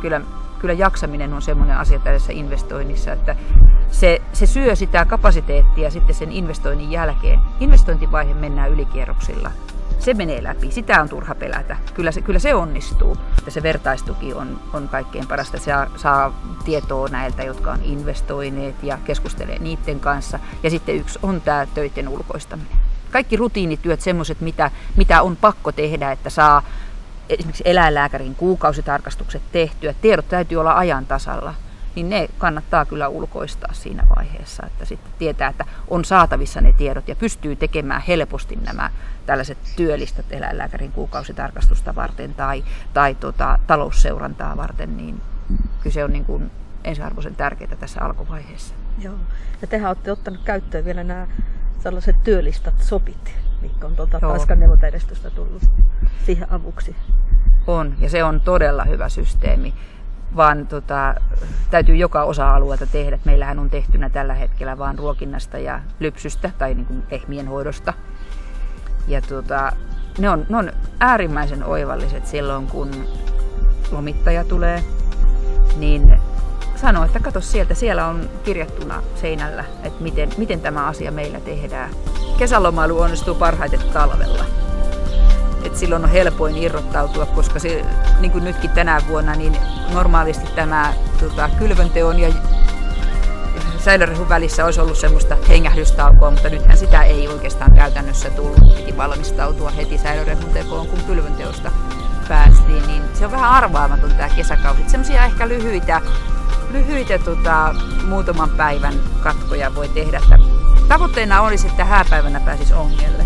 Kyllä, kyllä jaksaminen on semmoinen asia tällaisessa investoinnissa, että se, se syö sitä kapasiteettia sitten sen investoinnin jälkeen. Investointivaihe mennään ylikierroksilla. Se menee läpi, sitä on turha pelätä. Kyllä se, kyllä se onnistuu. Se vertaistuki on, on kaikkein parasta. Se saa, saa tietoa näiltä, jotka on investoineet ja keskustelee niiden kanssa. Ja sitten yksi on tämä töiden ulkoistaminen. Kaikki rutiinityöt, semmoiset, mitä, mitä on pakko tehdä, että saa esimerkiksi eläinlääkärin kuukausitarkastukset tehtyä, tiedot täytyy olla ajan tasalla, niin ne kannattaa kyllä ulkoistaa siinä vaiheessa, että sitten tietää, että on saatavissa ne tiedot ja pystyy tekemään helposti nämä tällaiset työlistat eläinlääkärin kuukausitarkastusta varten tai, tai tota, talousseurantaa varten, niin kyse on niin kuin ensiarvoisen tärkeää tässä alkuvaiheessa. Joo. Ja tehän olette ottanut käyttöön vielä nämä sellaiset työlistat sopit, mitkä on tuolta Tanskan neuvontajärjestöstä tullut siihen avuksi. On, ja se on todella hyvä systeemi vaan tota, täytyy joka osa-alueelta tehdä. Meillähän on tehtynä tällä hetkellä vain ruokinnasta ja lypsystä tai niin kuin pehmien hoidosta. Ja tota, ne, on, ne on äärimmäisen oivalliset silloin, kun lomittaja tulee, niin sanoo, että kato sieltä, siellä on kirjattuna seinällä, että miten, miten tämä asia meillä tehdään. Kesälomailu onnistuu parhaiten talvella. Et silloin on helpoin irrottautua, koska se, niin kuin nytkin tänä vuonna, niin normaalisti tämä tota, kylvönteon ja säilörehun välissä olisi ollut semmoista hengähdystaukoa, mutta nythän sitä ei oikeastaan käytännössä tullut. Piti valmistautua heti säilörehun tekoon, kun kylvönteosta päästiin, niin se on vähän arvaamaton tämä kesäkausi. Semmoisia ehkä lyhyitä, lyhyitä tota, muutaman päivän katkoja voi tehdä. Tavoitteena olisi, että hääpäivänä pääsisi ongelle.